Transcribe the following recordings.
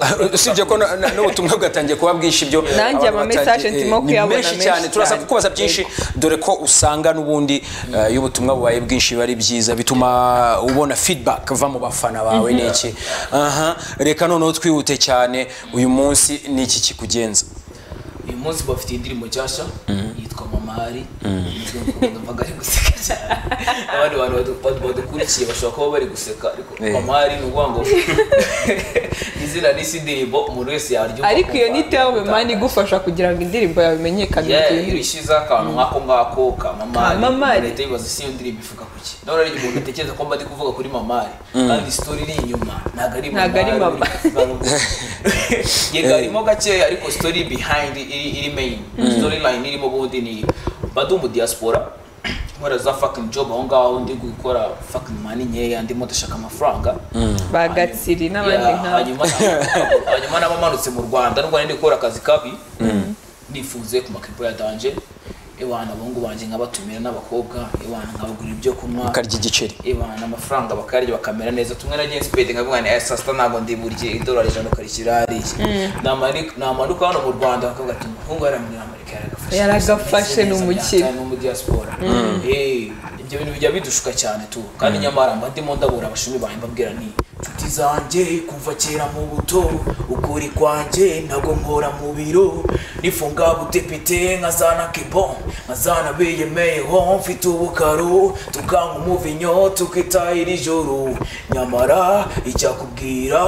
usibye ko n'ubutumwa bwatangiye kuba bwinshi ibyo Nanjye abantu ama message batangiye- ndimo eh, ni kuyabona menshi cyane. Cyane. kukubaza byinshi dore ko usanga n'ubundi eh, iyo ubutumwa bubaye bwinshi biba ari byiza bituma ubona feedback uva mu bafana bawe. N'iki aha. Reka noneho twihute cyane. Uyu munsi ni iki kikugenza? Uyu munsi bafite indirimbo nshyashya. Yitwa mamari ari guseka cyane. Abandi bantu badu- badu- badukurikiye bashobora kuba bari guseka. Ariko Eh. mamari ni ukuvuga ngo izina n'isi indirimbo umuntu wese yaryumva ariko iyo ni tewe mani igufasha kugira ngo indirimbo yawe imenyekane iyo ushyizeho akantu nk'ako ngako ka mamari mamari. leta yibaza isi iyo ndirimbo ivuga ku ki? Nawe ari umuntu utekereza ko mba ndi kuvuga kuri mamari kandi sitori iri inyuma ntabwo ari Ntabwo ari mamari yego harimo gakeya ariko sitori behind iri main. Storyline irimo ubundi ni badu mu diaspora. Nkora za fucking job aho ngaho ndi gukora fucking money nkeya ndimo ndashaka amafaranga. Bagatsiri n'abandi nk'abo hanyuma n'abamanutse mu rwanda nubwo ndi gukora akazi kabi nifuze ku makipo ya danje. Ewana abahungu banjye nkabatumira n'abakobwa ewana nkabagurira ibyo kunywa ukarya igiceri. ewana amafaranga bakarya bakamera neza. Tumwe na James Pede nkavuga ni saa sita ntabwo ndi burye idolari ijana ukarishyira hariya Namari- namanuka hano mu rwanda bakavuga ati umuhungu yari muri amerika yaragafashe ni umukire. ni umudiyasipora ibyo bintu bijya bidushuka cyane tu. Kandi nyamara mba ndimo ndabura abashumi banjye mbabwira ni inshuti zanjye kuva kera mu buto ukuri kwanjye ntabwo nkora mu biro. Nifunga budepite nkazana kebo nkazana biyemeyeho mfite ubukaro tukanywa umuvinyo tukitahira ijoro nyamara icyakubwira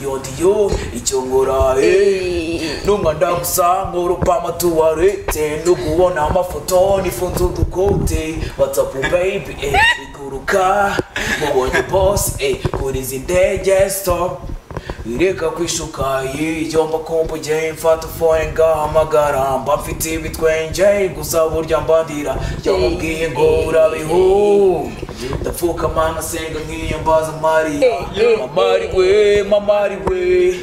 iyo ndiyo icyo nkora eh. n'umwanda gusa nk'urupama tuwarete no kubona amafoto nifunze udukote. Watsapu baby? Eh, iguruka mubonye boss eh, kuri izi ndege stop. Ireka kwishuka yijyomba kumbuye mfata fone ngahamagara. Mba mfite ibitwenge gusa burya mbandira yamubwiye ngo urabihu ndapfukama nkasenga nkiyambaza mariya mamari we mamari we.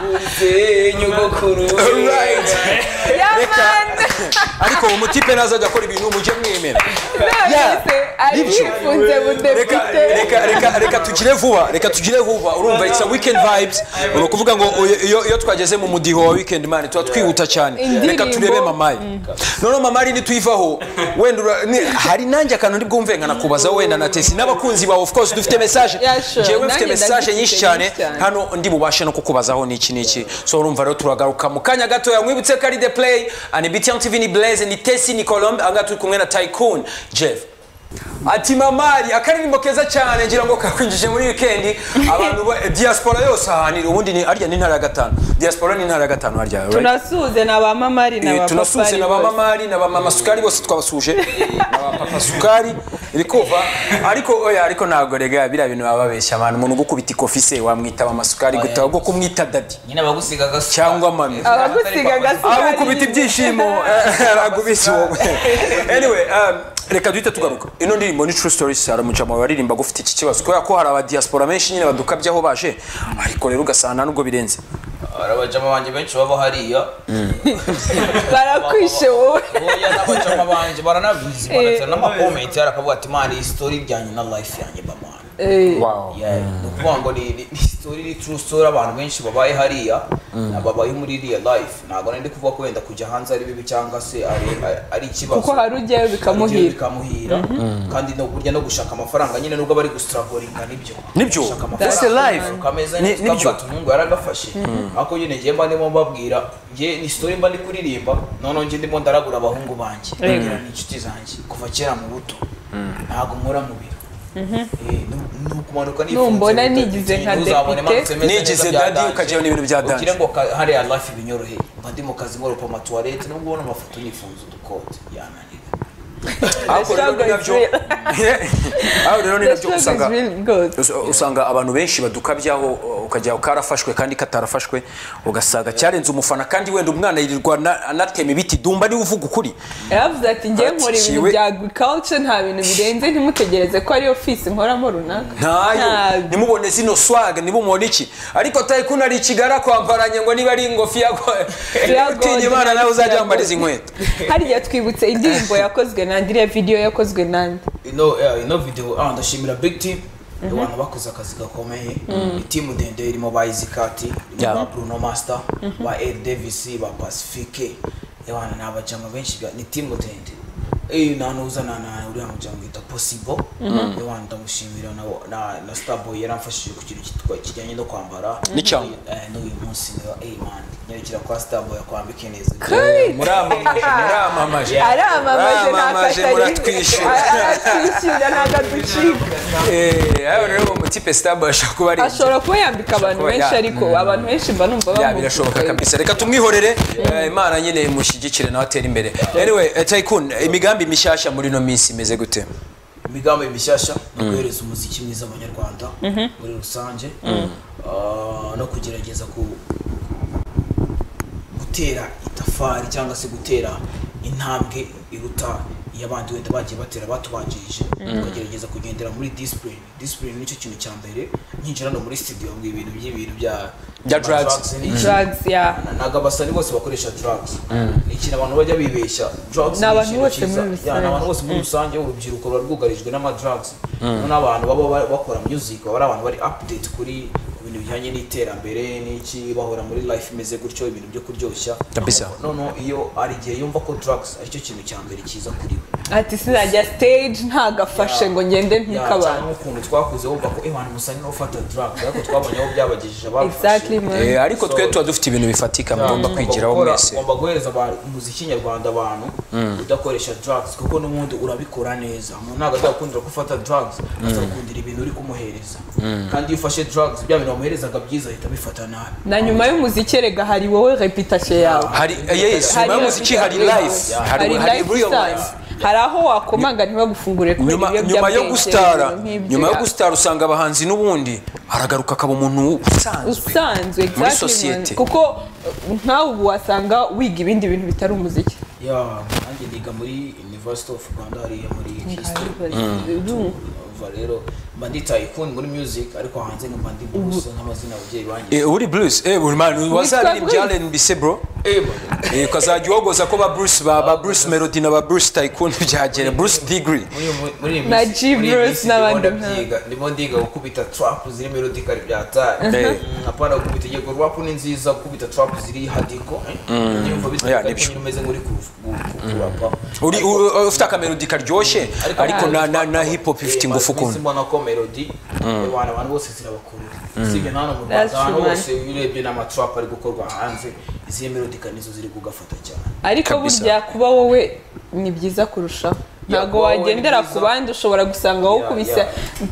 Tugurize nyogokuru ariko uwo mutipe nazajya akora ibintu mujye mwemera. Reka reka reka reka tugire vuba reka tugire vuba. Urumva it's a weekend vibes. Ni ukuvuga ngo iyo- twageze mu mudiho wa weekend man tuba twihuta cyane. Reka turebe mamayi noneho mamayi nituyivaho wenda ni- hari nanjye akantu ndi bwumve nkanakubaza wenda na tesi n'abakunzi bawe of course dufite message. Njyewe mfite message nyinshi cyane. hano ndi bubashe no kukubazaho n'iki n'iki. So urumva rero turagaruka mu kanya gatoya mwibutse ko ari the play ani BTN TV ni Blaze ni Tesi ni Colombe. Ahangaha turi kumwe na Tycoon Jeff. Ati mamari akaririmbo keza cyane ngira ngo kakwinjije muri weekend. Abantu ba- diaspora yose ahanira ubundi ni arya ni intara ya gatanu. Diaspora ni intara ya gatanu harya tunasuze na ba mamari na Eh, ba tunasuze na ba mamari na ba mama sukari bose twabasuje na ba papa sukari. Iri kuva ariko oya ariko ntabwo rega biriya bintu baba babeshya abantu umuntu ugukubita ikofi se wamwita mama sukari gutaha bwo kumwita dadi nyine abagusiga agasuka cyangwa mami. Abagusiga agasukari agukubita ibyishimo. Aragubise wowe. Anyway um, reka duhite tugaruka ino ndirimbo ni true stories haramucama baririmba gufite iki kibazo. Kubera ko hari abadiaspora benshi nyine badukabyaho baje ariko rero ugasanga nubwo birenze. Hari abajama banjye benshi baba hariya. Barakwishe wowe. Oya n'abajama banjye baranabizi banatera n'amakomenti arakavuga ati mani iyi story ijyanye na life yanjye bamana Eh, wow. Yeah, ni ukuvuga ngo ni story ni true story abantu benshi babaye hariya. Babaye muri iriya life. Ntabwo ndi kuvuga ko wenda kujya hanze ari bibi cyangwa se ari ikibazo. Kuko hari ujyayo bikamuhira. Bikamuhira. Kandi no burya no gushaka amafaranga nyine nubwo bari gustragoringa ni byo. Nibyo. That's life. neza ni byo. umuhungu yaragafashe. Ariko nyine njye mba ndimo mbabwira njye ni story mba ndi kuririmba noneho njye ndimo ndaragura abahungu banjye. Mbabwira ni inshuti zanjye. Kuva kera mu buto. Ntabwo nkora mu biro. Eh, ni- ni ukumanuka nifunze Numbona buto, nigize ati, nka ntuzabone depite. manutse meze Nigize neza bya daddy danje. ukajyaho n'ibintu bya danje. ugire ngo ka- hariya life binyoroheye mba ndi mu kazi nkora pa matuwarete nubwo ubona amafoto nifunze udukote yananiwe ariko rero ni na byo usanga abantu benshi badukabyaho ukajya karafashwe kandi katarafashwe ugasanga cyarenze umufana kandi wenda umwana yirirwa na- anatema ibiti dumba ni we uvuga ukuri. Yaravuze ati njye nkora ibintu bya agriculture nta bintu birenze ntimutegereze ko ari ofisi nkoramo runaka. Ntayo. Ntabwo. nimubone zino swag nimubone iki? Ariko tayikuni ari i kigali akwambaranye ngo niba ari ingofi ya Ya utinya imana nawe uzajya ya wambara izi nkweto hariya twibutse indirimbo yakozwe nande iriya video yakozwe nande? Ino video ah ndashimira big team. Abantu bakoze akazi gakomeye. Itimu ndende irimo ba izikati irimo ba bruno master ba el davis ba pacifique. Ni abajama benshi ni timu ndende. Eh, nanuza na na uriya mujama possible? Possible abantu ndamushimira na na, na starboy yaramfashije ku kintu kijyanye no kwambara? N'icyambu. Eh, n'uyu munsi niba eh man nyarukira kwa starboy akwambike neza. Muramamaje muramamaje. Aramamaje Muramamaje, muratwishyura. Aratwishyura ntabwo aducika Eh, ayo rero uwo mutipe starboy ashobora kuba ari ashobora kuba yambika abantu benshi ariko abantu benshi mba numva ya birashoboka kabisa. Reka tumwihorere. Eh, imana nyine imushyigikire nawe atere imbere. Anyway eh, tycoon imigambi mishyashya muri no minsi imeze gute? Imigambi mishasha no uguhereza umuziki mwiza abanyarwanda muri rusange. Ah, no kugerageza ku gutera itafari cyangwa se gutera intambwe iruta iyo abandi wenda bagiye batera batubanjirije tukagerageza kugendera muri discipline. Discipline ni cyo kintu cya mbere nkinjira no muri studio ngo ibintu by'ibintu bya Bya drugs. ntabwo abasani bose bakoresha drugs. Ni ikintu abantu bajya bibeshya. Drugs Ni abantu ikintu bose cyiza. muri Ya, rusange. ni abantu bose muri rusange. urubyiruko ruba rwugarijwe n'ama drugs. N'abantu baba ba- bakora music baba ari abantu bari update kuri bijyanye n'iterambere n'iki bahora muri life imeze gutyo ibintu byo kuryoshya. Noneho iyo ari igihe yumva ko drugs ari cyo kintu cya mbere cyiza kuri we. Ati sinajya stage ntagafashe ngo ngende cyangwa abantu. ukuntu twakuze wumva ko abantu musa n'ufata drugs ariko twabonye aho byabagejeje exactly man. Eh, ariko twe tuba dufite ibintu bifatika mugomba kwigiraho mwese. ugomba guhereza umuziki nyarwanda abantu udakoresha drugs kuko n'ubundi urabikora neza. Umuntu ntabwo azakundira ko ufata drugs azakundira ibintu uri kumuhereza. Kandi iyo ufashe drugs bya bintu wamuherezaga byiza ahita abifata nabi. Na nyuma y'umuziki erega hari wowe reputation yawe. Hari eh, yes nyuma y'umuziki hari life. Hari real life. Hari aho wakomanga ntibagufungure kubera nyuma nyuma yo gusitara. nyuma yo gusitara usanga abahanzi n'ubundi aragaruka akaba umuntu usanzwe. Usanzwe muri exactly sosiyete. kuko uh, nkawe ubu wasanga wiga ibindi bintu bitari umuziki. Ya nanjye niga muri university of rwanda hariya muri history rero mba ndi tycoon muri music ariko hanze nkaba ndi bruce nk'amazina ababyeyi banjye. Eh, uri Bruce. Eh buri man wazaririmbye Bruce. R&B bro. Eh, bana. eh ukazajya uwogoza ko ba Bruce ba ba Bruce Melody na ba Bruce Tycoon byagera Bruce Degree. muri muri iyi Na minsi- G muri iyi Bruce minsi n'abandi ndimo nka- ndabyiga ndimo ndiga gukubita trap ziri melodically byatari Eh. apana gukubita yego rap ni nziza gukubita trap ziri hadiko Yeah, nyumva bitwa ni byo. ko umeze nk'uri ku- ku- kurapa uri u- ufite akamelodi karyoshye ariko na na na hip hop ifite ingufu ukuntu ukuntu mbona ko melody abantu abantu bose zirabakurura usibye na hano mu rwanda ahantu hose iyo urebye n'amatrap ari gukorwa hanze izi melodika nizo ziri kugafata cyane? Ariko burya kuba wowe ni byiza kurushaho. Ntabwo wagendera ku bandi ushobora gusanga wowe ukubise.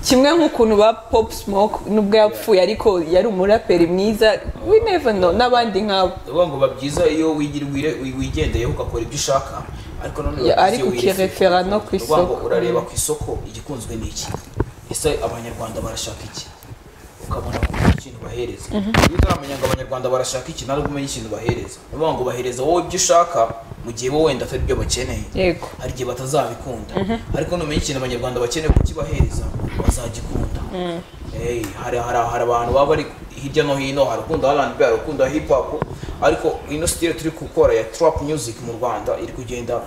kimwe nk'ukuntu ba pop smoke nubwo yapfuye ariko yari umuraperi mwiza we never know n'abandi nk'abo uvuga ngo biba byiza iyo wigendeyeho ugakora ibyo ushaka ariko none Ya, biba byiza ariko iyo wirefera. ukirefera no ku isoko. urareba ku isoko igikunzwe ni iki? Ese abanyarwanda barashaka iki? Ukabona ikintu bahereza. Iyo utaramenya ngo abanyarwanda barashaka iki ntabwo umenya ikintu bahereza. Ni ukuvuga ngo bahereza wowe ibyo ushaka mu gihe bo wenda atari byo bakeneye. Yego. Hari igihe batazabikunda. Ariko numenya ikintu abanyarwanda bakeneye kukibahereza bazagikunda. Eh, hari abantu baba bari hirya no hino hari ukunda R&B hari ukunda hip hop. Ariko ino style turi gukora ya trap music mu Rwanda iri kugenda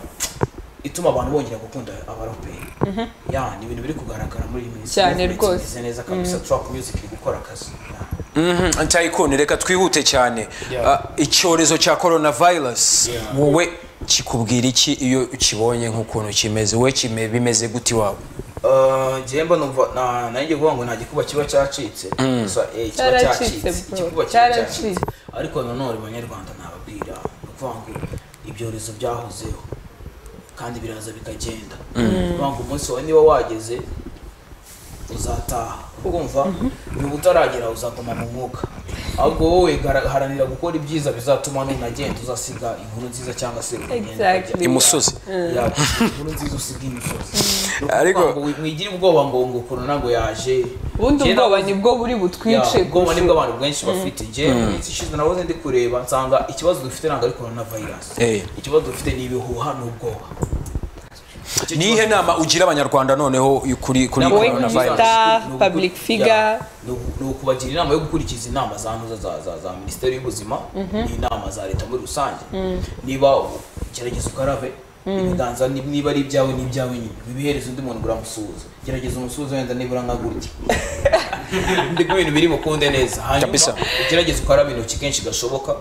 ituma abantu bongera gukunda abaraperi ya ni ibintu biri kugaragara muri iyi minsi. Cyane rwose. imeze neza kabisa. Trap music iri gukora akazi. Ya. Mhm, reka twihute cyane. Ah, icyorezo cya coronavirus. Yeah. wowe kikubwira iki iyo ukibonye nk'ukuntu kimeze? Kime bimeze gute iwawe? Uh, njyewe mba numva na nanjye kuvuga ngo nta gikuba kiba cyacitse. Gusa eh, kiba cyacitse. Igikuba kiba cyacitse. Ariko nanone abanyarwanda ntababwira ni ukuvuga ngo ibyorezo byahozeho. Kandi biraza bikagenda. Ngo umunsi wawe niba wageze uzataha. Urumva niba utaragera uzaguma mu mwuka. Ahubwo wowe haranira gukora ibyiza bizatuma nunagenda uzasiga inkuru nziza cyangwa se imusozi Ya, inkuru nziza usiga imisozi Ariko- ariko mwigire ubwoba ngo ngo korona ngo yaje. Ubundi ubwoba ni bwo buri butwice ubwoba ni bwo abantu benshi bafite. Njye mu minsi ishize nahoze ndi kureba nsanga ikibazo dufite ntabwo ari korona vayirasi Eh. ikibazo dufite ni ibihuha n'ubwoba ni ihe nama ugira abanyarwanda noneho kuri kuri public figure. ni uku- ni ukubagira inama yo gukurikiza inama za za, minisiteri y'ubuzima. N'inama za leta muri rusange. Niba ugerageza ukarabe ibiganza ni- niba ari ibyawe ni ibyawe nyine. Bibihereza undi muntu uramusuhuza gerageza umusuhuza wenda nibura nka gutya ndiko ibintu biri bukunde neza. Hanyuma Kabisa. ugerageze ukarabe intoki kenshi gashoboka.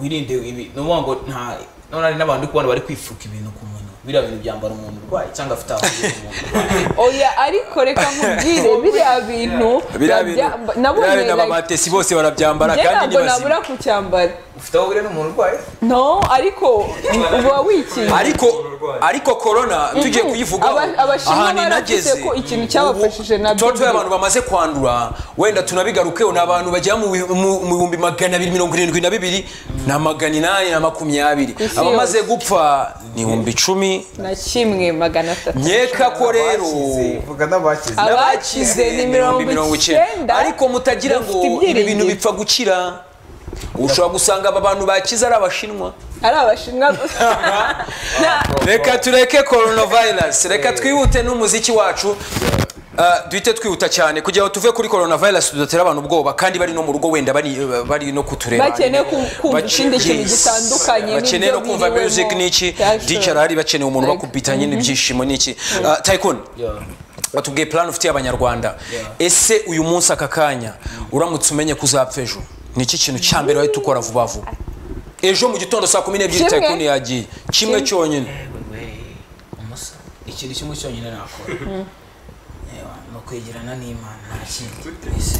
Wirinde ibi. Ni ukuvuga ngo nta none hari n'abantu uri kubona bari kwifuka ibintu ku muntu biriya bintu byambara umuntu urwaye cyangwa afite aho umuntu. Urwaye oya ariko reka nkubwire biriya bintu nabonye na babatesi abamatesi bose barabyambara kandi ni bazima nabura kucyambara ufite aho buriya n'umuntu urwaye no ariko uba wikingiye ariko ariko corona tugiye kuyivugaho. Ahantu inageze ko ikintu cyabafashije nabyo tuba abantu bamaze kwandura. Wenda tunabigarukeho ni abantu bagera mu bihumbi magana abiri mirongo irindwi na bibiri na magana inani na makumyabiri. Abamaze gupfa ni ibihumbi icumi. Na kimwe magana atatu. Nkeka ko rero. abakize ni mirongo icyenda. ariko mutagira ngo ibi bintu bipfa gukira. Ushobora gusanga aba bantu bakize ari abashinwa. Ari abashinwa gusa. Reka tureke coronavirus. Reka twihute n'umuziki wacu. Duhite twihuta cyane. Kugira ngo tuve kuri coronavirus tudatera abantu ubwoba kandi bari no mu rugo wenda bari, bari no kutureba. Bakeneye ku- kumva ikindi kintu gitandukanye bakeneye no kumva music n'iki. DJ arahari bakeneye umuntu bakubitanye n'ibyishimo n'iki Uh, Tycoon watubwiye plan ufitiye abanyarwanda ese uyu munsi aka kanya uramutse umenye ko uzapfa ejo? Ni iki kintu cya mbere wahita ukora vuba vuba? Ejo mu gitondo saa kumi n'ebyiri Kimwe. Tycoon yagiye. Kimwe cyonyine. Umusa ikintu kimwe cyonyine nakora. Ukwegerana n'imana nta kindi. Ese,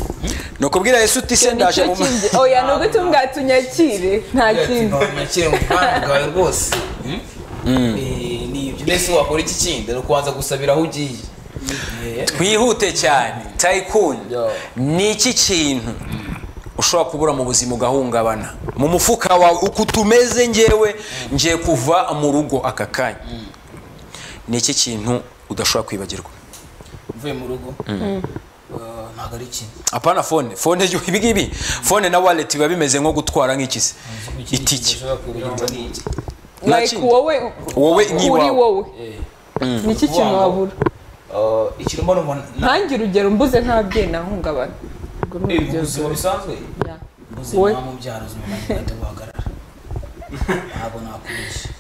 ni ukubwira yesu uti se ndaje mu kingi oya ni ugutunga tunyakire nta kindi. Nyakire mu bwana bwawe rwose. Eh, ni ibyo. Mbese wakora iki kindi? Ni ukubanza gusabira aho ugiye. Eh, twihute cyane. Yo. ni iki kintu ushobora kubura mu buzima ugahungabana? Mu mufuka wawe uko tumeze ngewe ngiye kuva mu rugo aka kanya. Ni iki kintu udashobora kwibagirwa? Mvuye mu rugo. Eh, ntabwo ari ikintu. Apana fone fone ibi ngibi fone na wallet biba bimeze nko gutwara nk'ikisi itike iki Nta like wowe Wowe kuri nk'iwawe. wowe. Eh, ni iki kintu wabura? Eh, ikintu mbona ubona ntange urugero mbuze ntabyeyi nahungabana ubwo ni Eh, mu urugero buzima bisanzwe? Mbuze Wowe? mama mubyara ubuzima bwanjye bugahita buhagarara ntabwo nakubeshya.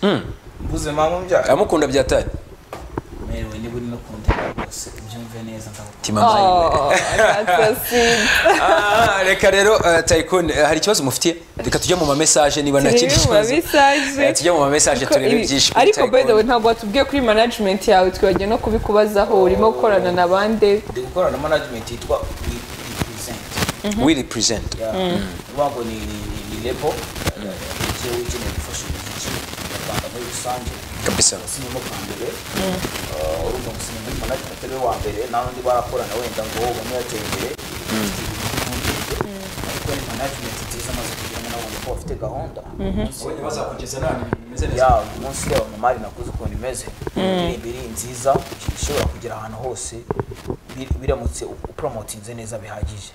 Mbuze mama mubyara amukunda byatari reka rero uh, uh, hari ikibazo mufitiye reka tujye mu mamesaje message niba nta kindi kibazo message. Eh, tujye mu ma turebe byinshi kuri ariko by the way ntabwo watubwiye kuri management yawe twibagiwe no kubikubazaho urimo gukorana na bande ndi gukorana na management yitwa We Represent we represent uvuga ngo ni ni ni ni lebo ukeneye gufasha umuziki nyarwanda muri rusange kabisa. Wasinyemo bwa mbere uh, urumva gusinya muri management ari we wa mbere nta n'undi barakorana wenda ngo ubone yateye imbere ariko ni management nziza amaze kugiramo n'abantu ko bafite gahunda bazakugeza nani bimeze ya uyu munsi reba mamari nakuze ukuntu imeze indirimbo iri nziza ishobora kugera ahantu hose bir- biramutse upromotinze neza bihagije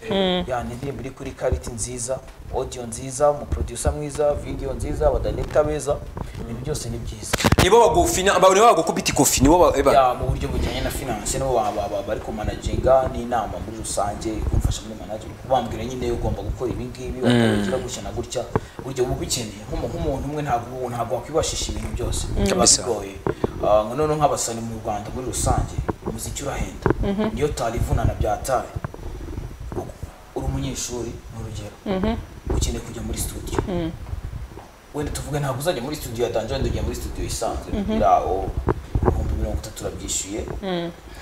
ya ni indirimbo iri kuri kariti nziza audio nziza umuproducer mwiza video nziza abadirector beza ibintu byose ni byiza nibo bagufina nibo bagukubita ikofi nibo ba- mu buryo bujyanye na finance nibo ba- ba- ba- bari kumanaginga n'inama muri rusange kumfasha muri management. Bambwira nyine ugomba gukora ibi ngibi wakora gutya na gutya buryo buba ubikeneye nk'umu- nk'umuntu umwe ntabwo ntabwo wakwibashisha ibintu byose. Biba Kabisa. bigoye. Ah, noneho nk'abasani mu rwanda muri rusange umuziki urahenda. Niyo tarivunana byataye uri umunyeshuri ni urugero. Ukeneye kujya muri studio. Wenda tuvuge ntabwo uzajya muri studio ya wenda ugiye muri studio isanzwe. Biraho aho ibihumbi mirongo itatu urabyishyuye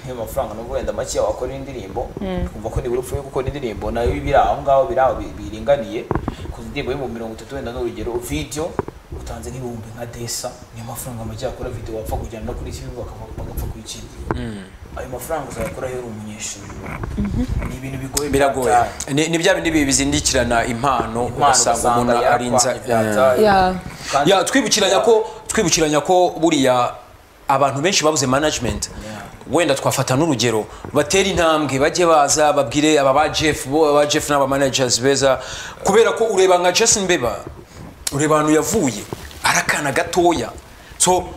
nk'ayo mafaranga nubwo wenda make wakora indirimbo kumva ko nibura upfuye gukora indirimbo nayo biri aho ngaho biri aho biringaniye. Ku ndirimbo y'ibihumbi mirongo itatu wenda n'urugero video utanze nk'ibihumbi nka desa niyo mafaranga make yakora video wapfa kujyana no kuri tv bakava- bagapfa kuyikina ayo mafaranga uzayakora iyo uri umunyeshuri. Ni ibintu bigoye biragoye. ni bya bindi bizindikirana impano ugasanga umuntu byataye. ya twibukiranya ko twibukiranya ko buriya abantu benshi babuze management. Wenda twafata n'urugero. Batera intambwe bajye baza babwire aba ba Jeff bo aba Jeff n'aba managers beza. Kubera ko ureba nka Justin Bieber ureba ahantu yavuye arakana gatoya. So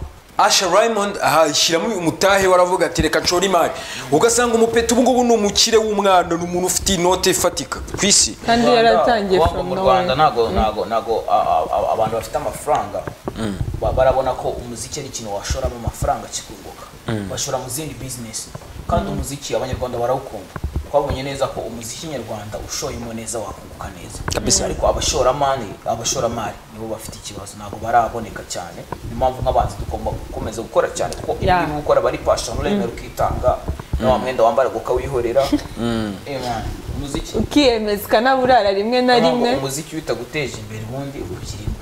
Asha Raymond ahashyiramo umutahe waravuga ati reka nshore imari. Ugasanga umupeta ubu ngubu ni umukire w'umwana ni umuntu ufite inote ifatika ku isi. Kandi yaratangiye mu rwanda nowhere ntago ntago ntago a- a- a- abantu bafite amafaranga. Ba- barabona ko umuziki ari ikintu washoramo amafaranga kikunguka bashora mu zindi bizinesi kandi umuziki abanyarwanda barawukunda. Twabonye neza ko umuziki nyarwanda ushoyemo neza wakunguka neza. Kabisa. ariko abashoramari abashoramari nibo bafite ikibazo ntabwo baraboneka cyane. Niyo mpamvu nk'abanzi tugomba gukomeza gukora cyane kuko iyo Yeah. gukora bari passion uremera ukitanga na wa mwenda wambara ukawihorera Eh, man, umuziki ukiyemeza ukanaburara rimwe na rimwe. umuziki witaguteje imbere ubundi ukugira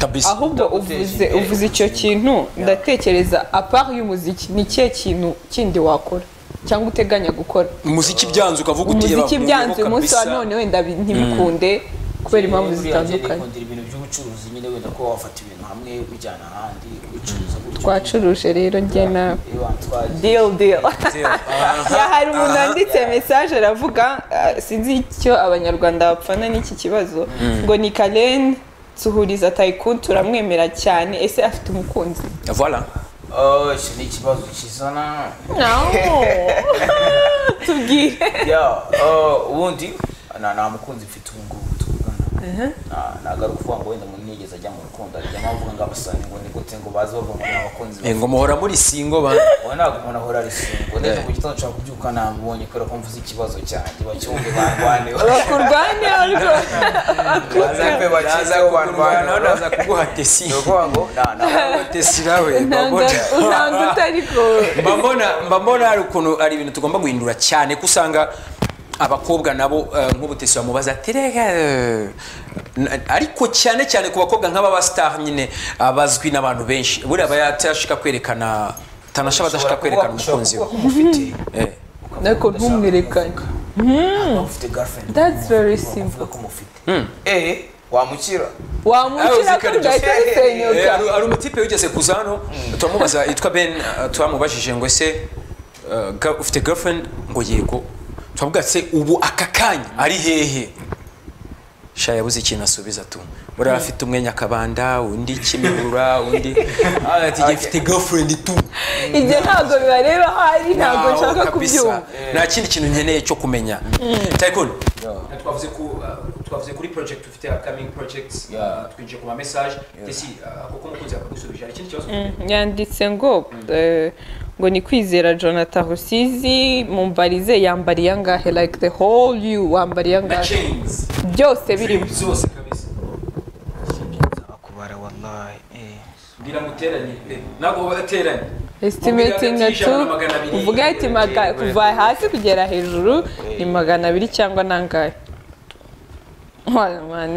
kabisa. Ahubwo uvuze uvuze icyo kintu. Ndatekereza apart y'umuziki ni ikihe kintu kindi wakora? Cyangwa uteganya gukora. Umuziki byanze ukavuga uti umuziki "Yeba, byanze umunsi wa kabisa." none wenda bi- ntibikunde kubera impamvu zitandukanye. Ibintu by'ubucuruzi nyine wenda ko wafata ibintu hamwe bijyana ahandi ubicuruza twacuruje rero njye twagiye deal deal. Hari umuntu wanditse message aravuga ah, sinzi icyo abanyarwanda bapfana n'iki kibazo. Ngo ni karen suhuriza tycoon turamwemera cyane ese afite umukunzi? Voilà. Oh, iki ni ikibazo kizana no. Tubwire ubundi nta mukunzi mfite ubu ngubu ntabwo ari ukuvuga ngo wenda umuntu ntiyigeze ajya mu rukundo. Ajya mpamvu ngo abasani ngo ni gute ngo baze bavuga ngo abakunzi Eh, ngo muhora muri singo ba. Ubu ntabwo umuntu ahora ari singo. Ndetse mu gitondo nshobora kubyuka namubonye kubera ko mvuze ikibazo cyanjye. Bacyumve barwaneho bakurwanya ariko Bazembe bakizeho barwaneho naza kuguha tesi. Ni ukuvuga ngo nta tesi nawe ntanga usanga utari ko mba mbona mba mbona hari ukuntu hari ibintu tugomba guhindura cyane ko usanga abakobwa nabo nk'ubutesi nk'ubu tesi bamubaza ati rega eh, ariko cyane cyane ku bakobwa nk'aba bastar nyine bazwi n'abantu benshi. Buriya aba yatashaka kwerekana tanasha badashaka kwerekana umukunzi we. Eh. ariko ntumwerekane That's very simple. ko mufite eh wamukira. Wamukira ko Aho Eh, bisenyuka hari- umutipe wigeze kuza hano? Turamubaza yitwa ben eh, turamubajije ngo ese eh, ufite girlfriend? Ngo yego turavuga se ubu aka kanya ari hehe? Sha yabuze ikintu asubiza tu buriya afite umwe nyakabanda undi kimihurura undi Ah, ati "Njye mfite girlfriend tu. Ibyo ntabwo bibareba ahari ntabwo nshaka kubyumva. Nta kindi kintu nkeneye cyo kumenya. Tycoon. Twavuze ku twavuze kuri project ufite upcoming projects Yeah. twinjiye ku ma message. Ndetse kuko umukunzi yakagusubije hari ikindi kibazo? Yanditse ngo eh, ngo ni kwizera jonathan rusizi mumbarize yambariye angahe like the whole you wambariye angahe? byose birimo zose kabisa. Kubara wallahi eh. Ngira pe. Ntabwo bateranye na tu uvuga ati maga- kuva hasi kugera hejuru ni magana abiri cyangwa nangahe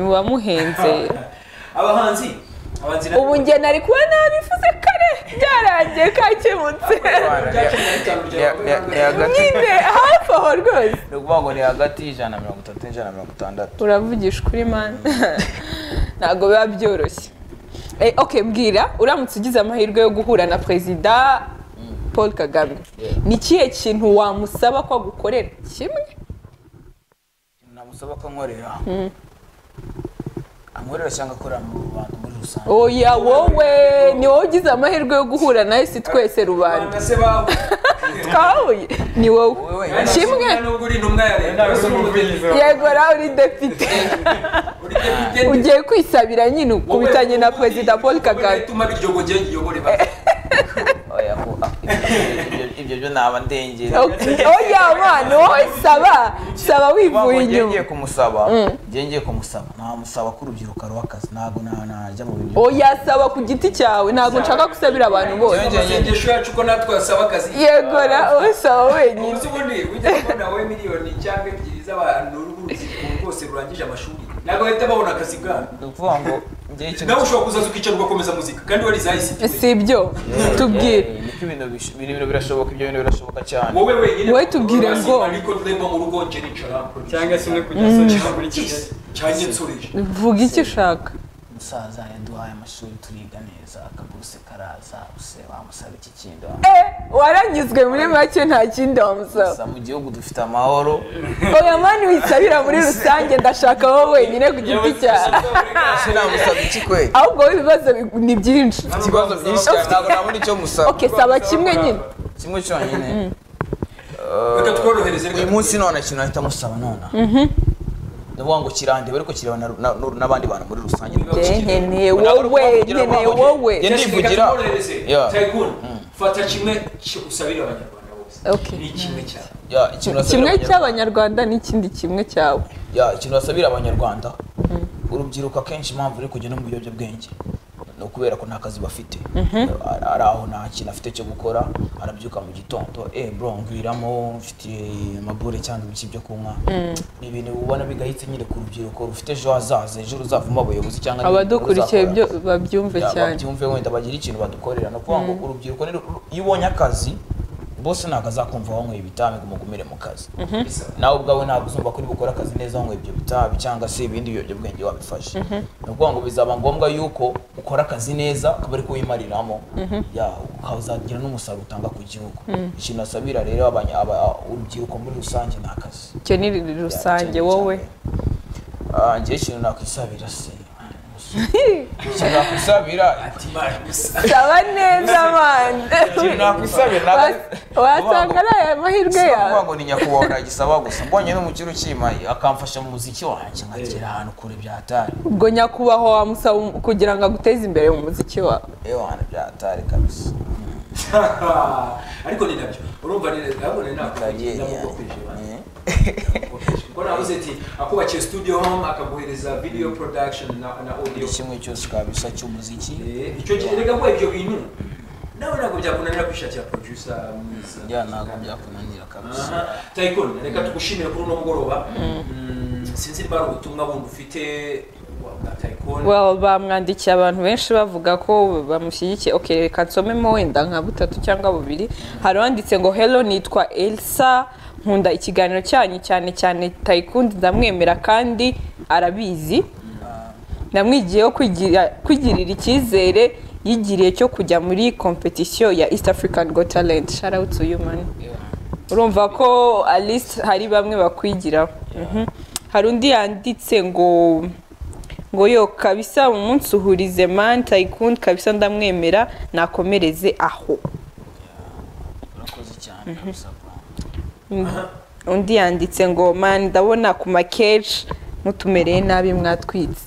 wamuhenze. Abahanzi. Ubu njye nari kuba nabivuze kare byarangiye kakemutse nyine hafi aho rwose ni ukuvuga ngo ni hagati y'ijana na mirongo itatu n'ijana na mirongo itandatu uravugisha ukuri mani ntabwo biba byoroshye Eh, ok mbwira uramutse ugize amahirwe yo guhura na perezida paul kagame ni ikihe kintu wamusaba ko agukorera kimwe namusaba ko ankorera ankorera cyangwa akorera mu rubanda oya wowe ni wowe! Ugize amahirwe yo guhura nawe si twese rubanda. Twahuye. Ni wowe. Kimwe. Yego nawe uri depite. Uri depite. Ugiye kwisabira nyine ukubitanye na perezida paul kagame. ibyo- byo naba ndengera Ok, oya mwana wowe saba saba wivuye ngiye inyuma. kumusaba? Ngiye ngiye kumusaba. Namusaba ko urubyiruko ari akazi ntabwo na- najya mu bintu oya saba ku giti cyawe. Ntabwo nshaka gusabira abantu bose. amasengesho yacu ko natwe yasaba akazi. Yegora wowe saba wenyine. Ubundi ujya kubona wowe miliyoni cyangwa ebyiri z'abantu rwose rurangije amashuri? Ntabwo bahita babona akazi gani? Ni ukuvuga ngo ngiye ikintu nawe ushobora kuzaza ukicara ugakomeza muzika. Kandi wari zahise si ibyo? Tubwire. Eh, ibintu birashoboka ibyo bintu birashoboka cyane. Wowe wenyine. Wowe tubwire ngo- ariko tureba mu rugo nicara cyangwa se umwe kujya asoresha muri kigali. Cyangwa nsureje vuga icyo ushaka umusaza yaduhaye amashuri turiga neza akaguruse karaza use wamusaba iki kindi Eh, waranyuzwe muri make nta kindi wamusaba. Mu gihugu dufite amahoro. Oya mani wisabira muri rusange ndashaka wowe wenyine ku giti cyawe namusaba iki kwe? Ahubwo wowe ibibazo bi- ni byinshi. Ikibazo byinshi cyane ntabwo nabona icyo musaba. Ok saba kimwe nyine. kimwe cyonyine. Reka tworohereze uyu munsi none ikintu nahita musaba nona ni ukuvuga ngo kirandeba ariko kireba na- na- n'abandi bantu muri rusange. Nkeneye wowe. Nkeneye wowe ndivugira-. Tycoon, fata kimwe cyo usabira abanyarwanda bose. Okay. ni kimwe ikintu basabira kimwe abanyarwanda- cy'abanyarwanda n'ikindi kimwe cyawe. Ya ikintu basabira abanyarwanda urubyiruko akenshi impamvu ruri kujya no mu biyobyabwenge. Ni ukubera ko nta kazi bafite. Ari- ari aho nta kintu afite cyo gukora arabyuka mu gitondo. Eh bro ngwiramo mfite amabure cyangwa ibiki byo kunywa. Ni ibintu ubona bigahitse nyine ku rubyiruko rufite ejo hazaza ejo ruzavamo abayobozi cyangwa abadukurikiye babyumve Ya, cyane. babyumve wenda bagira ikintu badukorera. Ni ukuvuga ngo urubyiruko ni ru- iyo ubonye akazi bose ntabwo azakumva wanyweye ibitabi ngo umugumire mu kazi. Nawe ubwawe ntabwo uzumva ko uri bukore akazi neza wanyweye ibyo bitabi cyangwa se ibindi biyobyabwenge wabifashe. Ni ukuvuga ngo bizaba ngombwa yuko ukora akazi neza akaba ari ko wimariramo. Ya ukazagira n'umusaruro utanga ku gihugu. Ikintu asabira rero urubyiruko muri rusange ni akazi. Icyo ni rusange wowe? Ah, njyewe ikintu nakwisabira se nakwisabira saba neza ntabwo wasanga ari aya mahirwe yawe ngo ni nyakubahwa nagisaba gusa. Mbonye n'umukire ukima akamfasha mu muziki wanjye nkagera ahantu kure byatari ubwo nyakubahwa wamusaba um- kugira ngo aguteze imbere mu muziki wawe ewe ahantu byatari kabisa. Ariko ni na byo. Urumva ni nabwo ni nabwo. Kariyeri nabwo yanjye. kwije kuko navuze ati akubakiye studio home akaguhereza video production na, na audio. Kimwe cyose kabisa cy'umuziki. Eh, icyo gihe reka kuba ibyo bintu. Nawe ntabwo byakunanira kwishakira producer mwiza. Ya ntabwo byakunanira kabisa. Tayikoni reka tugushimire kuri uno mugoroba. Mm, sinzi niba ari ubutumwa bundi ufite. Well bamwandikiye abantu benshi bavuga ko bamushyigikiye. Okay reka nsomemo wenda nka butatu cyangwa bubiri. Hari uwanditse ngo hello nitwa elsa nkunda ikiganiro cyanyu cyane cyane Tycoon ndamwemera kandi arabizi. Namwigiyeho kwigirira icyizere yigiriye cyo kujya muri kompetisiyo ya east african got talent. You man. Urumva ko least hari bamwe bakwigiraho. Mhm. hari undi yanditse ngo ngo yo kabisa umunsi uhurize man Tycoon kabisa ndamwemera nakomereze aho. Urakoze cyane kabisa. Undi yanditse ngo man ndabona ku makeji mutumereye nabi mwatwitse.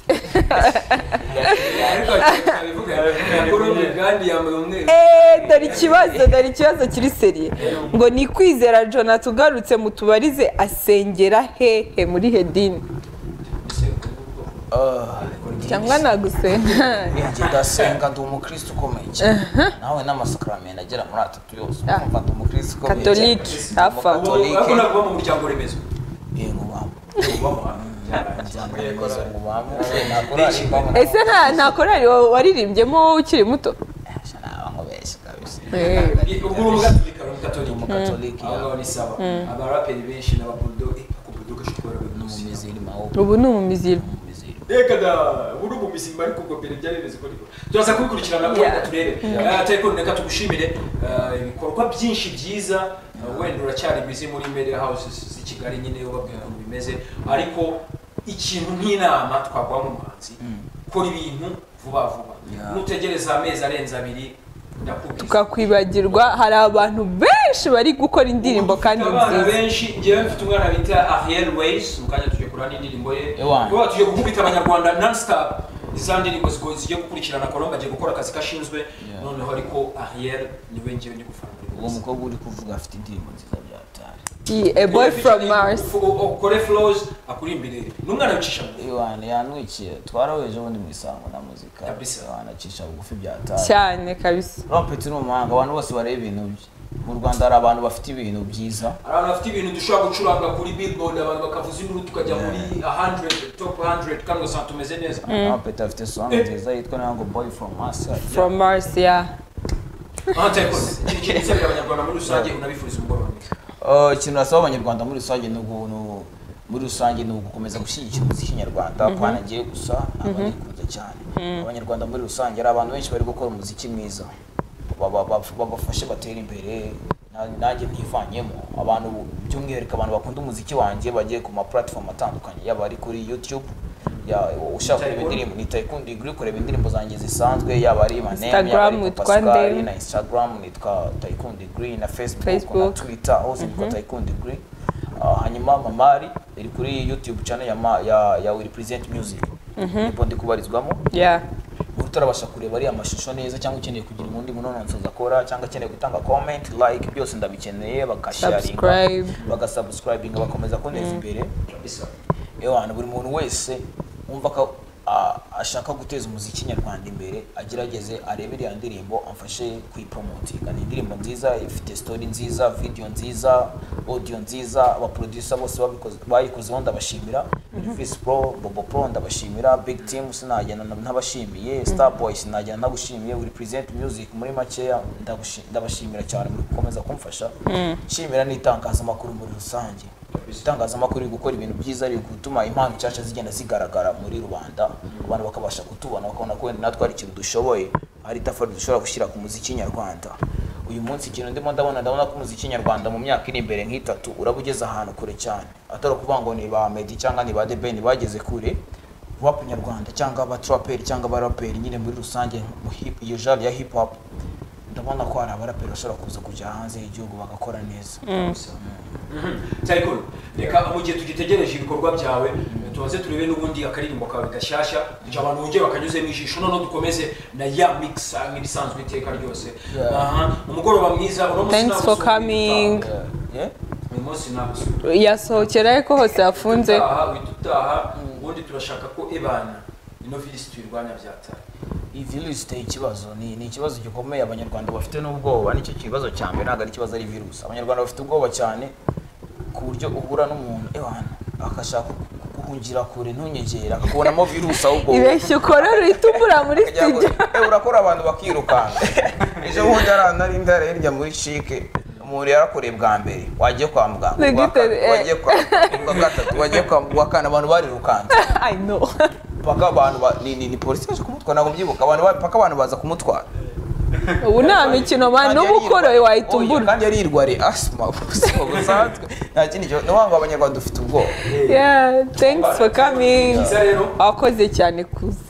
Eh, dore ikibazo dore ikibazo kiri seriye ngo ni kwizera jonathan ugarutse mutubarize asengera hehe muri hedini. Uh, cyangwa nagusenga ndasenga ndi umukristo ukomeye cyane nawe agera muri atatu yose. Ah. Ndi umukristo ukomeye katolike hafi aho mu muryango remezo yego ese nta korari waririmbyemo ukiri muto? Eh, eh. mm. Ubu ni umumiziro reka da uri mu mizima ariko ubwo mbere byari bimeze ko niko turaza kubikurikirana ko Yeah. turebe Tycoon reka tugushimire eh, ibikorwa byinshi byiza eh, wenda uracyari bizi muri media houses z'i kigali nyine ubabwira ukuntu bimeze. Ariko ikintu nk'inama twaguha nk'umuhanzi kora ibintu vuba vuba. Nutegereza amezi arenze abiri tukakwibagirwa hari abantu benshi bari gukora indirimbo kandi nziza. benshi. Ngewe mfite umwana bita Ariel Ways mu kureba n'indirimbo ye. Tugiye gukubita abanyarwanda non stop za ndirimbo zigo- zigiye gukurikirana Colombe agiye gukora akazi kashinzwe. Noneho ariko Ariel niwe ngewe ndi gufana uwo mukobwa uri kuvuga afite indirimbo nziza byatari a boy from mars. ukore flows wicisha iwana yanwikiye. Twaraweje ubundi mu isango na muzika. Kabisa. wanacisha bugufi byatari cyane kabisa. Rompe turi mu mahanga abantu bose bareba ibintu bye mu rwanda hari abantu bafite ibintu byiza. Hari abantu bafite ibintu dushobora gucuranga kuri billboard abantu bakavuza induru tukajya muri 100 top 100 kandi ugasanga tumeze neza. Rompeti afite song nziza yitwa nango boy from mars. From mars aha Tycoon ikintu kintu nsabira abanyarwanda muri rusange unabifuriza umugoroba. Uh, ikintu nasaba abanyarwanda muri rusange ni ni- muri rusange ni ugukomeza gushyigikira umuziki nyarwanda. Kwana ngiye gusa ntabwo nikunze cyane. Abanyarwanda muri rusange hari abantu benshi bari gukora umuziki mwiza. Babafashe batere imbere na- nanjye ntivanyemo abantu by'umwihariko abantu bakunda umuziki wanjye bagiye ku ma platform atandukanye yaba ari kuri youtube ya ushaka kureba indirimbo ni Tycoon. Degree kureba indirimbo zanjye zisanzwe yaba ari Manem yaba Instagram ari Pascal na Instagram nitwa Tycoon Degree na Facebook, na Twitter hose nitwa Tycoon Degree. Uh, hanyuma mamari iri kuri youtube channel ya ya, ya will present music. Kubarizwamo yeah. uri utarabasha kureba ariya mashusho neza cyangwa ukeneye kugira ubundi munononsozi akora cyangwa akeneye gutanga comment like byose ndabikeneye bagasharinga bagasubscribinga bakomeza ku neza imbere. Ewana buri muntu wese wumva ashaka guteza umuziki nyarwanda imbere agerageze arebe iriya ndirimbo amfashe kuyipromotinga ni indirimbo nziza ifite story nziza video nziza audio nziza abaproducer bose bayikozeho ndabashimira. Elvis Pro Bobo Pro ndabashimira Big Team sinagenda ntabashimiye Star Boy sinagenda ntagushimiye we represent music muri makeya ndabashimira cyane muri gukomeza kumfasha. Nshimira n'itangazamakuru muri rusange. Itangazamakuru riri gukora ibintu byiza riri gutuma impano nshyashya zigenda zigaragara muri rubanda abantu bakabasha kutubona bakabona ko wenda natwe hari ikintu dushoboye hari itafari dushobora gushyira ku muziki nyarwanda. Uyu munsi ikintu ndimo ndabona ndabona ko umuziki nyarwanda mu myaka iri imbere nk'itatu uraba ugeze ahantu kure cyane. Atari ukuvuga ngo ni ba Meddy cyangwa ni ba The Ben bageze kure. Rap nyarwanda cyangwa abatraperi cyangwa abaraperi nyine muri rusange iyo genre ya hip hop. Ndabona ko hari abaraperi bashobora kuza kujya hanze y'igihugu bagakora neza. Tycoon reka mu gihe tugitegereje ibikorwa byawe tubaze turebe n'ubundi akaririmbo kawe gashyashya kugira abantu bongere bakanyuzemo ijisho noneho dukomeze na ya mix ah, nk'ibisanzwe iteka ryose. Umugoroba mwiza Thanks for coming. utaha. Yeah? uyu munsi nta yasohokera ariko hose hafunze utaha ubundi turashaka ko ebana ino virisi tuyirwanya virusi iteye ikibazo ni ikibazo gikomeye abanyarwanda bafite n'ubwoba. Nicyo kibazo cya mbere ntabwo ari ikibazo ari virusi. Abanyarwanda bafite ubwoba cyane ku buryo uhura n'umuntu ewana akashaka kuguhungira kure ntunyegere akakubonamo virusi ahubwo ibeshya ukora uhita ubura muri studio. Eh, urakora abantu bakirukanka. Ejo bundi hari nari ndara hirya muri shike umuntu yarakoreye bwa mbere. Wagiye kwa muganga eh. wagiye kwa gatatu wagiye kwa kane. Abantu barirukanze paka abantu ba- ni, ni, ni polisi yaje kumutwara ntabwo mbyibuka. Abantu paka abantu baza kumutwara ubu nta mikino man Kandi n'ubu yari ukoroye yirwa- wahita umbura kandi yari yirwariye asima ubuzima busanzwe. Nta kindi cyo ni ngo abanyarwanda dufite ubwoba. Yeah thanks for coming. Wakoze cyane kuza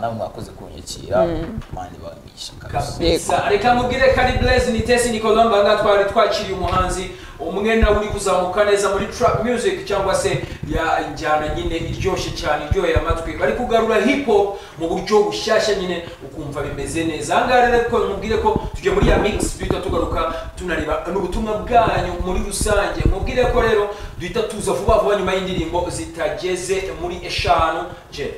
nawe mwakoze kunyakira mani bangisha kabisa. Kabisa reka mubwire kari blaze ni tesi ni colombe aha ngaha twari twakiriye umuhanzi umwe nawe uri kuzamuka neza muri trap music cyangwa se ya njyana nyine iryoshye cyane iryoheye amatwi. Bari kugarura hip hop mu buryo bushyashya nyine ukumva bimeze neza. Aha ngaha rero ariko mubwire ko tujya muri ya mix duhita tugaruka tunareba n'ubutumwa bwanyu muri rusange. Mubwire ko rero duhita tuza vuba vuba nyuma y'indirimbo zitageze muri eshanu. Je.